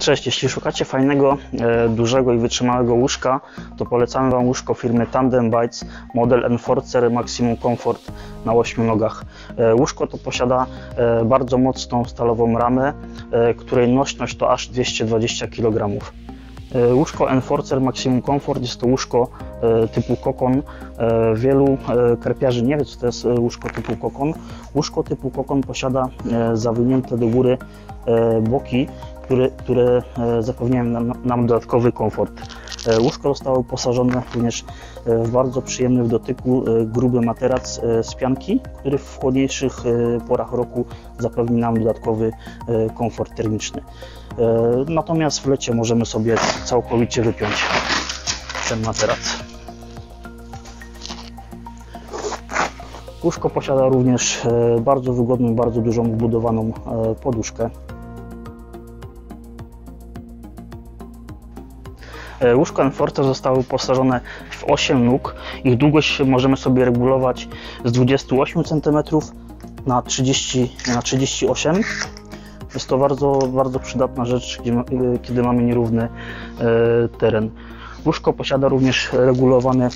Cześć, jeśli szukacie fajnego, e, dużego i wytrzymałego łóżka, to polecamy Wam łóżko firmy Tandem Bites model Enforcer Maximum Comfort na 8 nogach. E, łóżko to posiada e, bardzo mocną stalową ramę, której nośność to aż 220 kg. Łóżko Enforcer Maximum Comfort jest to łóżko typu kokon. Wielu karpiarzy nie wie, co to jest łóżko typu kokon. Łóżko typu kokon posiada zawinięte do góry boki, które, które e, zapewniają nam, nam dodatkowy komfort. E, Łóżko zostało wyposażone również e, w bardzo przyjemny w dotyku gruby materac z pianki, który w chłodniejszych porach roku zapewni nam dodatkowy komfort termiczny. Natomiast w lecie możemy sobie całkowicie wypiąć ten materac. Łóżko posiada również bardzo wygodną, bardzo dużą wbudowaną poduszkę. Łóżko Enforcer zostało wyposażone w 8 nóg. Ich długość możemy sobie regulować z 28 cm na, 30, na 38 Jest to bardzo, bardzo przydatna rzecz, e, kiedy mamy nierówny e, teren. Łóżko posiada również regulowany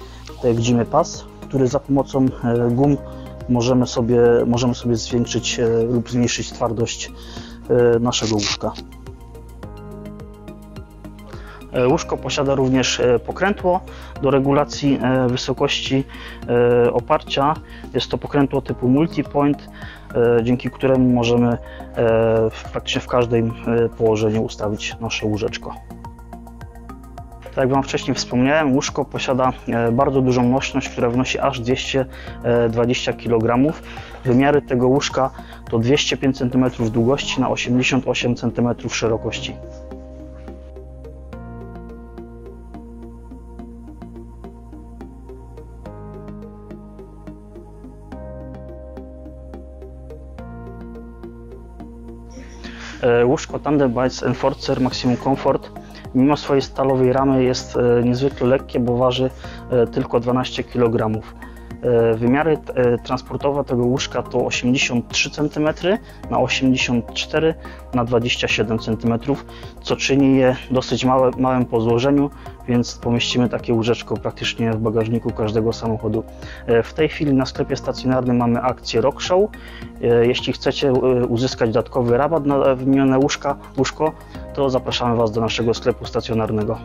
e, gdzimy pas, który za pomocą e, gum możemy sobie, możemy sobie zwiększyć e, lub zmniejszyć twardość e, naszego łóżka. E, Łóżko posiada również e, pokrętło do regulacji e, wysokości oparcia. Jest to pokrętło typu multipoint, dzięki któremu możemy praktycznie w każdym położeniu ustawić nasze łóżeczko. Tak jak Wam wcześniej wspomniałem, łóżko posiada bardzo dużą nośność, która wynosi aż 220 kg. Wymiary tego łóżka to 205 cm długości na 88 cm szerokości. Łóżko Tandem Bites Enforcer Maximum Comfort mimo swojej stalowej ramy jest e, niezwykle lekkie, bo waży e, tylko 12 kg. Wymiary e, transportowe tego łóżka to 83 cm na 84 na 27 cm, co czyni je dosyć małe, małym po złożeniu, więc pomieścimy takie łóżeczko praktycznie w bagażniku każdego samochodu. E, W tej chwili na sklepie stacjonarnym mamy akcję Rock Show. E, Jeśli chcecie e, uzyskać dodatkowy rabat na wymienione łóżka, łóżko, to zapraszamy Was do naszego sklepu stacjonarnego.